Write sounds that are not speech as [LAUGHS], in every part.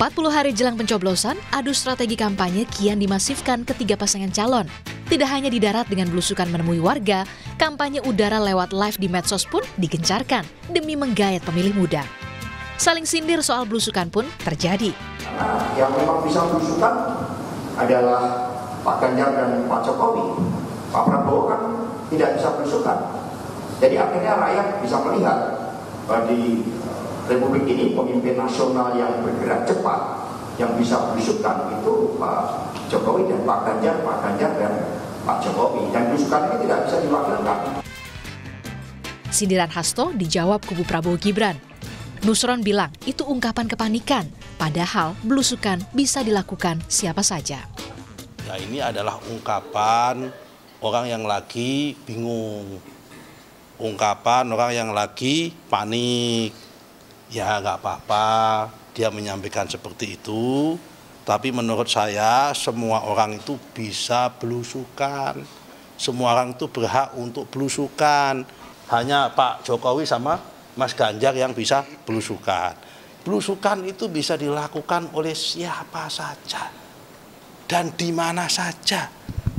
40 hari jelang pencoblosan, adu strategi kampanye kian dimasifkan ketiga pasangan calon. Tidak hanya di darat dengan belusukan menemui warga, kampanye udara lewat live di medsos pun digencarkan demi menggayat pemilih muda. Saling sindir soal belusukan pun terjadi. Nah, yang memang bisa belusukan adalah Pak Ganjar dan Pak Jokowi. Pak Prabowo kan tidak bisa belusukan. Jadi akhirnya rakyat bisa melihat di Republik ini pemimpin nasional yang bergerak cepat yang bisa belusukan itu Pak Jokowi dan Pak Ganjar, Pak Ganjar dan Pak Jokowi. Dan belusukan ini tidak bisa diwakilkan. Sindiran Hasto dijawab kubu Prabowo Gibran. Nusron bilang itu ungkapan kepanikan, padahal belusukan bisa dilakukan siapa saja. Ya ini adalah ungkapan orang yang lagi bingung. Ungkapan orang yang lagi panik. Ya nggak apa-apa dia menyampaikan seperti itu. Tapi menurut saya semua orang itu bisa belusukan. Semua orang itu berhak untuk belusukan. Hanya Pak Jokowi sama Mas Ganjar yang bisa belusukan. Belusukan itu bisa dilakukan oleh siapa saja dan di mana saja.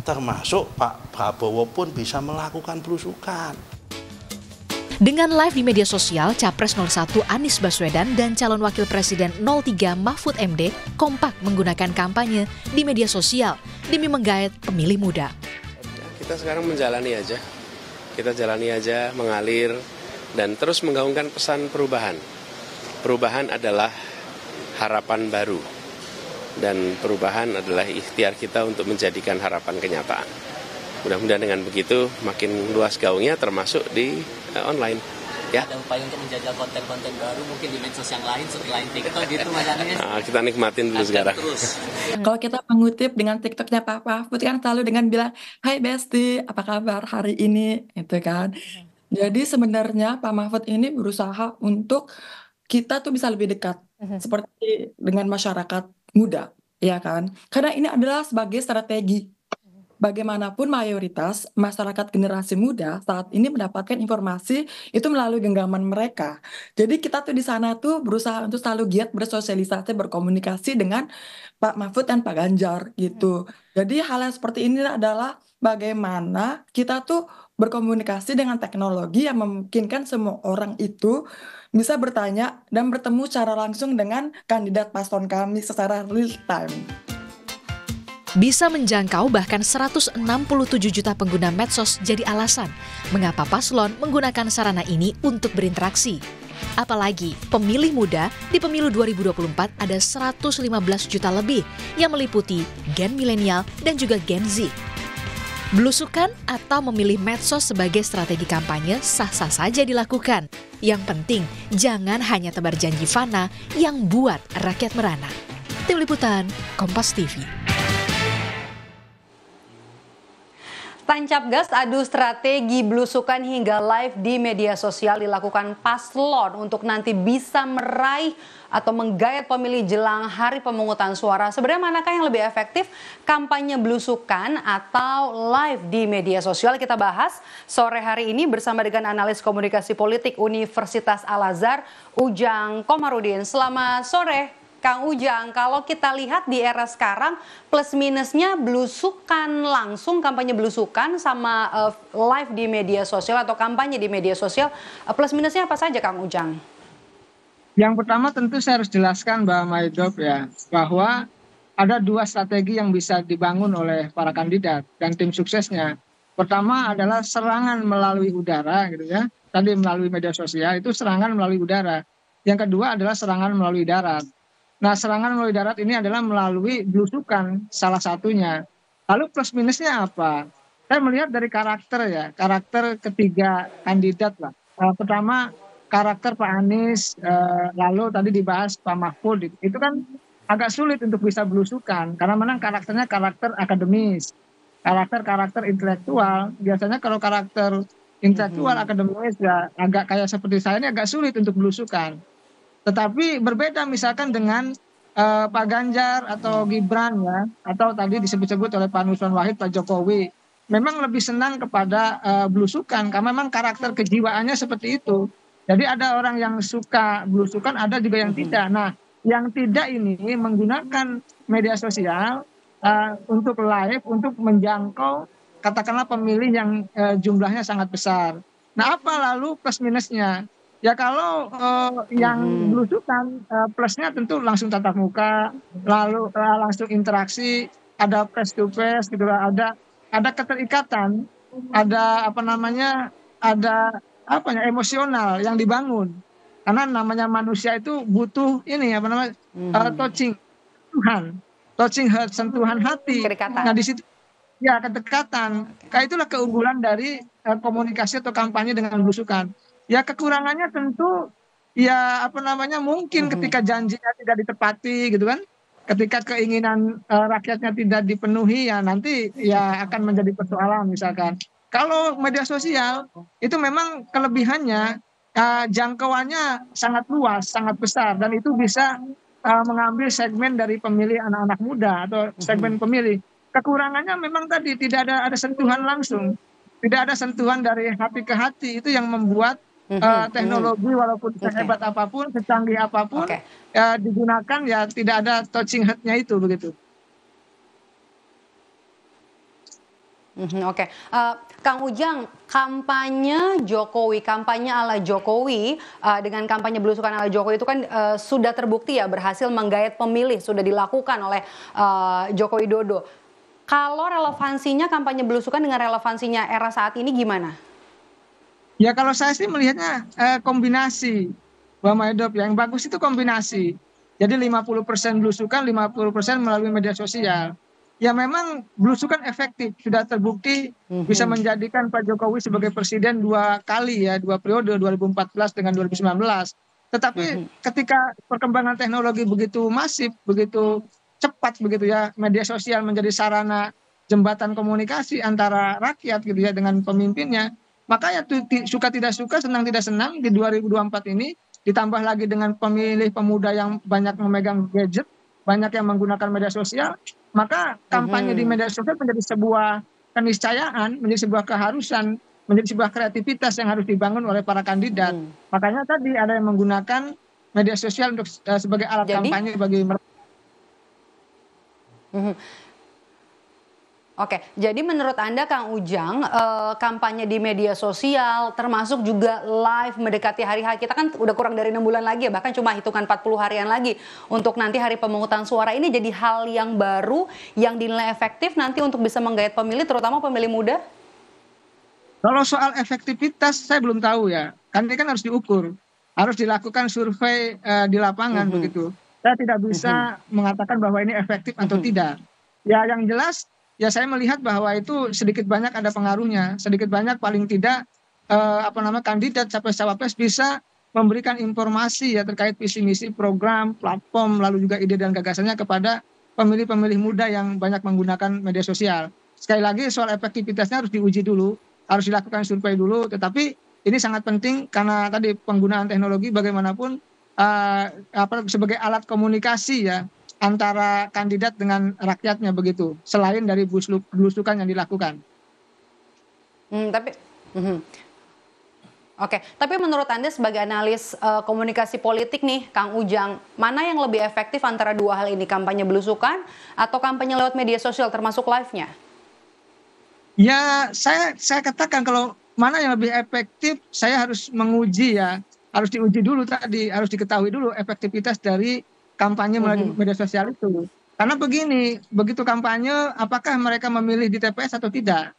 Termasuk Pak Prabowo pun bisa melakukan belusukan. Dengan live di media sosial, Capres 01 Anies Baswedan dan calon wakil presiden 03 Mahfud MD kompak menggunakan kampanye di media sosial demi menggait pemilih muda. Kita sekarang menjalani aja. Kita jalani aja, mengalir, dan terus menggaungkan pesan perubahan. Perubahan adalah harapan baru. Dan perubahan adalah ikhtiar kita untuk menjadikan harapan kenyataan. Mudah-mudahan dengan begitu makin luas gaungnya termasuk di uh, online. Ya. Ada upaya untuk menjaga konten-konten baru mungkin di medsos yang lain selain TikTok gitu Mas. Nah, [LAUGHS] kita nikmatin dulu sekarang. Terus. [LAUGHS] Kalau kita mengutip dengan TikToknya Pak Mahfud kan selalu dengan bilang, Hai Besti, apa kabar hari ini? Itu kan. Jadi sebenarnya Pak Mahfud ini berusaha untuk kita tuh bisa lebih dekat. Seperti dengan masyarakat muda, ya kan? Karena ini adalah sebagai strategi bagaimanapun mayoritas masyarakat generasi muda saat ini mendapatkan informasi itu melalui genggaman mereka. Jadi kita tuh di sana tuh berusaha untuk selalu giat bersosialisasi, berkomunikasi dengan Pak Mahfud dan Pak Ganjar gitu. Jadi hal yang seperti ini adalah bagaimana kita tuh berkomunikasi dengan teknologi yang memungkinkan semua orang itu bisa bertanya dan bertemu secara langsung dengan kandidat paslon kami secara real time bisa menjangkau bahkan 167 juta pengguna medsos jadi alasan mengapa paslon menggunakan sarana ini untuk berinteraksi. Apalagi pemilih muda di pemilu 2024 ada 115 juta lebih yang meliputi gen milenial dan juga gen Z. Belusukan atau memilih medsos sebagai strategi kampanye sah-sah saja dilakukan. Yang penting jangan hanya tebar janji fana yang buat rakyat merana. Tim Liputan, Kompas TV. Tancap gas adu strategi belusukan hingga live di media sosial dilakukan paslon untuk nanti bisa meraih atau menggayat pemilih jelang hari pemungutan suara. Sebenarnya manakah yang lebih efektif? Kampanye belusukan atau live di media sosial? Kita bahas sore hari ini bersama dengan analis komunikasi politik Universitas Al-Azhar, Ujang Komarudin. Selamat sore. Kang Ujang, kalau kita lihat di era sekarang plus minusnya belusukan langsung kampanye belusukan sama uh, live di media sosial atau kampanye di media sosial uh, plus minusnya apa saja Kang Ujang? Yang pertama tentu saya harus jelaskan Mbak Maidop ya bahwa ada dua strategi yang bisa dibangun oleh para kandidat dan tim suksesnya. Pertama adalah serangan melalui udara gitu ya. Tadi melalui media sosial itu serangan melalui udara. Yang kedua adalah serangan melalui darat. Nah, serangan melalui darat ini adalah melalui belusukan salah satunya. Lalu plus minusnya apa? Saya melihat dari karakter ya, karakter ketiga kandidat lah. Uh, pertama karakter Pak Anies, uh, lalu tadi dibahas Pak Mahfud, itu kan agak sulit untuk bisa belusukan karena memang karakternya karakter akademis, karakter-karakter intelektual. Biasanya kalau karakter intelektual hmm. akademis ya agak kayak seperti saya ini agak sulit untuk belusukan. Tetapi berbeda misalkan dengan uh, Pak Ganjar atau Gibran ya, atau tadi disebut-sebut oleh Pak Nusron Wahid, Pak Jokowi, memang lebih senang kepada uh, belusukan karena memang karakter kejiwaannya seperti itu. Jadi ada orang yang suka belusukan, ada juga yang tidak. Nah, yang tidak ini menggunakan media sosial uh, untuk live untuk menjangkau katakanlah pemilih yang uh, jumlahnya sangat besar. Nah, apa lalu plus minusnya? Ya kalau uh, yang hmm. belusukan uh, plusnya tentu langsung tatap muka, lalu uh, langsung interaksi, ada face to face gitu ada ada keterikatan, ada apa namanya? ada apa ya emosional yang dibangun. Karena namanya manusia itu butuh ini apa namanya? Hmm. Uh, touching Tuhan, touching heart, sentuhan hati. Kedekatan. Nah, di situ ya kedekatan. Kayak itulah keunggulan dari uh, komunikasi atau kampanye dengan belusukan Ya kekurangannya tentu ya apa namanya mungkin mm -hmm. ketika janjinya tidak ditepati gitu kan. Ketika keinginan uh, rakyatnya tidak dipenuhi ya nanti ya akan menjadi persoalan misalkan. Kalau media sosial itu memang kelebihannya uh, jangkauannya sangat luas, sangat besar dan itu bisa uh, mengambil segmen dari pemilih anak-anak muda atau segmen pemilih. Kekurangannya memang tadi tidak ada ada sentuhan langsung, tidak ada sentuhan dari hati ke hati itu yang membuat uh, teknologi walaupun sehebat okay. apa pun, secanggih apa pun okay. ya digunakan ya tidak ada touching head-nya itu begitu. Mm-hmm, Oke, okay. uh, Kang Ujang, kampanye Jokowi, kampanye ala Jokowi uh, dengan kampanye belusukan ala Jokowi itu kan uh, sudah terbukti ya berhasil menggayat pemilih, sudah dilakukan oleh uh, Joko Widodo. Kalau relevansinya kampanye belusukan dengan relevansinya era saat ini gimana? Ya kalau saya sih melihatnya eh, kombinasi Mbak Maedop yang bagus itu kombinasi. Jadi 50% belusukan, 50% melalui media sosial. Ya memang belusukan efektif, sudah terbukti mm-hmm. bisa menjadikan Pak Jokowi sebagai presiden dua kali ya, dua periode 2014 dengan 2019. Tetapi mm-hmm. ketika perkembangan teknologi begitu masif, begitu cepat begitu ya, media sosial menjadi sarana jembatan komunikasi antara rakyat gitu ya dengan pemimpinnya, maka ya suka tidak suka, senang tidak senang di 2024 ini ditambah lagi dengan pemilih pemuda yang banyak memegang gadget, banyak yang menggunakan media sosial, maka kampanye hmm. di media sosial menjadi sebuah keniscayaan, menjadi sebuah keharusan, menjadi sebuah kreativitas yang harus dibangun oleh para kandidat. Hmm. Makanya tadi ada yang menggunakan media sosial untuk uh, sebagai alat Jadi, kampanye bagi mereka. Hmm. Oke, jadi menurut Anda Kang Ujang, eh, kampanye di media sosial termasuk juga live mendekati hari hari kita kan udah kurang dari enam bulan lagi ya, bahkan cuma hitungan 40 harian lagi untuk nanti hari pemungutan suara ini jadi hal yang baru yang dinilai efektif nanti untuk bisa menggait pemilih terutama pemilih muda? Kalau soal efektivitas saya belum tahu ya, kan ini kan harus diukur, harus dilakukan survei uh, di lapangan mm -hmm. begitu. Saya tidak bisa mm -hmm. mengatakan bahwa ini efektif atau mm -hmm. tidak. Ya yang jelas ya saya melihat bahwa itu sedikit banyak ada pengaruhnya, sedikit banyak paling tidak eh, apa nama kandidat capres cawapres bisa memberikan informasi ya terkait visi misi program, platform, lalu juga ide dan gagasannya kepada pemilih-pemilih muda yang banyak menggunakan media sosial. Sekali lagi soal efektivitasnya harus diuji dulu, harus dilakukan survei dulu, tetapi ini sangat penting karena tadi penggunaan teknologi bagaimanapun uh, apa sebagai alat komunikasi ya antara kandidat dengan rakyatnya begitu selain dari belusukan yang dilakukan. Hmm, tapi hmm. Oke, tapi menurut Anda sebagai analis uh, komunikasi politik nih, Kang Ujang, mana yang lebih efektif antara dua hal ini, kampanye belusukan atau kampanye lewat media sosial termasuk live-nya? Ya, saya saya katakan kalau mana yang lebih efektif, saya harus menguji ya, harus diuji dulu tadi, harus diketahui dulu efektivitas dari kampanye melalui media sosial itu. Karena begini, begitu kampanye, apakah mereka memilih di TPS atau tidak?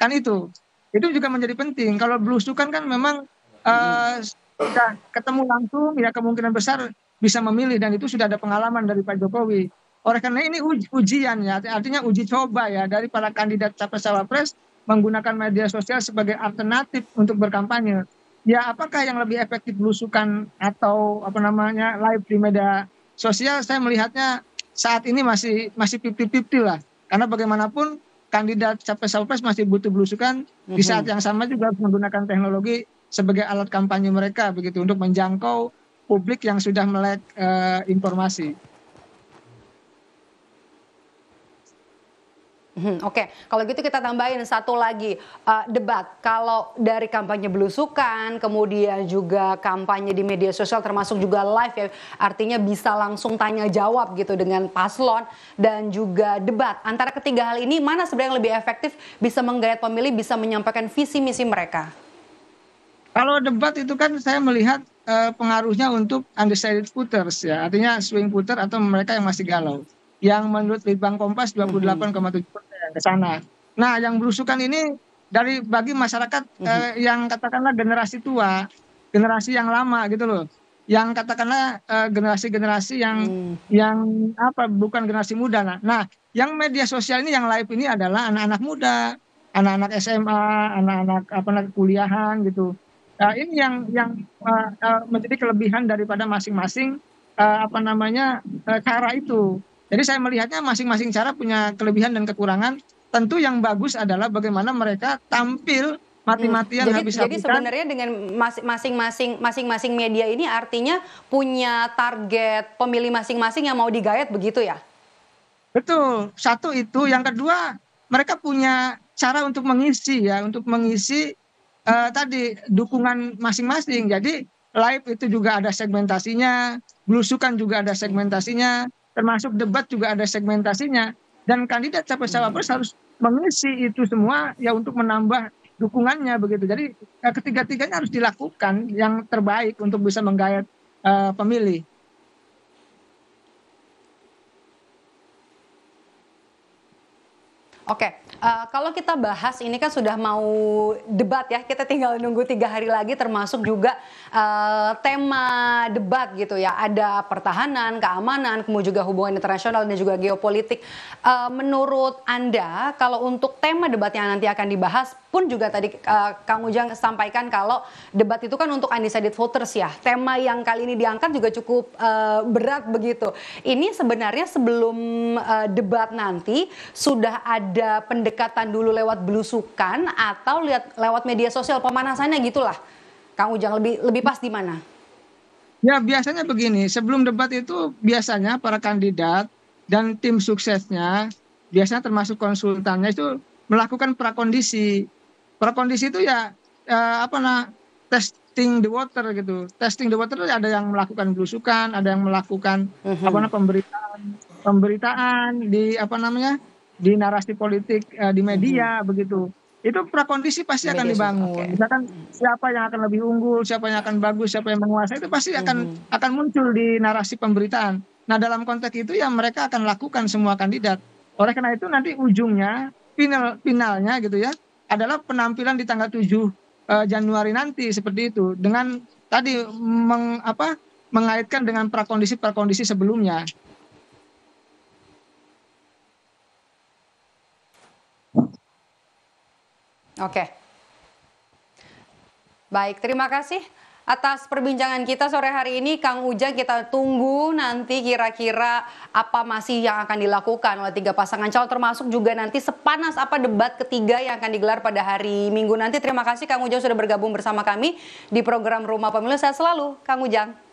Kan itu. Itu juga menjadi penting. Kalau belusukan kan memang uh, sudah ketemu langsung, ya kemungkinan besar bisa memilih dan itu sudah ada pengalaman dari Pak Jokowi. Oleh karena ini uji, ujian ya, artinya uji coba ya dari para kandidat capres cawapres menggunakan media sosial sebagai alternatif untuk berkampanye. Ya apakah yang lebih efektif belusukan atau apa namanya live di media sosial saya melihatnya saat ini masih masih pipti-pipti lah. Karena bagaimanapun kandidat capres-cawapres masih butuh belusukan di saat mhm. yang sama juga harus menggunakan teknologi sebagai alat kampanye mereka begitu untuk menjangkau publik yang sudah melek uh, informasi. Hmm, Oke, kalau gitu kita tambahin satu lagi uh, debat. Kalau dari kampanye belusukan, kemudian juga kampanye di media sosial, termasuk juga live ya, artinya bisa langsung tanya jawab gitu dengan paslon dan juga debat. Antara ketiga hal ini mana sebenarnya yang lebih efektif bisa menggayat pemilih, bisa menyampaikan visi misi mereka? Kalau debat itu kan saya melihat uh, pengaruhnya untuk undecided voters ya, artinya swing voter atau mereka yang masih galau. Yang menurut Litbang Kompas 28,7 persen ke sana. Nah, yang berusukan ini dari bagi masyarakat uh, yang katakanlah generasi tua, generasi yang lama gitu loh, yang katakanlah uh, generasi-generasi yang Hmm. yang apa bukan generasi muda. Nah, nah, yang media sosial ini yang live ini adalah anak-anak muda, anak-anak SMA, anak-anak apa namanya, kuliahan gitu. Nah, ini yang yang uh, uh, menjadi kelebihan daripada masing-masing uh, apa namanya uh, cara itu. Jadi saya melihatnya masing-masing cara punya kelebihan dan kekurangan. Tentu yang bagus adalah bagaimana mereka tampil mati-matian Jadi, habis jadi sebenarnya dengan mas- masing-masing masing-masing media ini artinya punya target pemilih masing-masing yang mau digayat begitu ya? Betul, satu itu. Yang kedua, mereka punya cara untuk mengisi ya, untuk mengisi eh, tadi dukungan masing-masing. Jadi live itu juga ada segmentasinya, belusukan juga ada segmentasinya, termasuk debat juga ada segmentasinya. Dan kandidat capres cawapres harus mengisi itu semua ya untuk menambah dukungannya begitu. Jadi eh, ketiga-tiganya harus dilakukan yang terbaik untuk bisa menggayat eh, pemilih. Oke, eh, kalau kita bahas ini kan sudah mau debat ya, kita tinggal nunggu tiga hari lagi termasuk juga eh, tema debat gitu ya. Ada pertahanan, keamanan, kemudian juga hubungan internasional dan juga geopolitik. Eh, menurut Anda, kalau untuk tema debat yang nanti akan dibahas pun juga tadi eh, Kang Ujang sampaikan kalau debat itu kan untuk undecided voters ya. Tema yang kali ini diangkat juga cukup eh, berat begitu. Ini sebenarnya sebelum eh, debat nanti sudah ada pendekatan dulu lewat belusukan atau lihat lewat media sosial pemanasannya gitulah. Kang Ujang lebih lebih pas di mana? Ya biasanya begini, sebelum debat itu biasanya para kandidat dan tim suksesnya, biasanya termasuk konsultannya itu melakukan prakondisi. Prakondisi itu ya eh, apa nah testing the water gitu. Testing the water itu ada yang melakukan belusukan, ada yang melakukan Mhm. apa namanya pemberitaan pemberitaan di apa namanya di narasi politik eh, di media begitu. Itu prakondisi pasti akan Media dibangun. oke. Misalkan siapa yang akan lebih unggul, siapa yang akan bagus, siapa yang menguasai itu pasti akan akan muncul di narasi pemberitaan. Nah, dalam konteks itu ya mereka akan lakukan semua kandidat. Oleh karena itu nanti ujungnya final finalnya gitu ya adalah penampilan di tanggal 7 eh, Januari nanti seperti itu dengan tadi meng, apa mengaitkan dengan prakondisi-prakondisi sebelumnya. Oke. Baik, terima kasih atas perbincangan kita sore hari ini Kang Ujang kita tunggu nanti kira-kira apa masih yang akan dilakukan oleh tiga pasangan calon termasuk juga nanti sepanas apa debat ketiga yang akan digelar pada hari Minggu nanti. Terima kasih Kang Ujang sudah bergabung bersama kami di program Rumah Pemilu. Sehat selalu Kang Ujang.